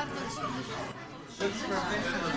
Bardzo dziwny sposób.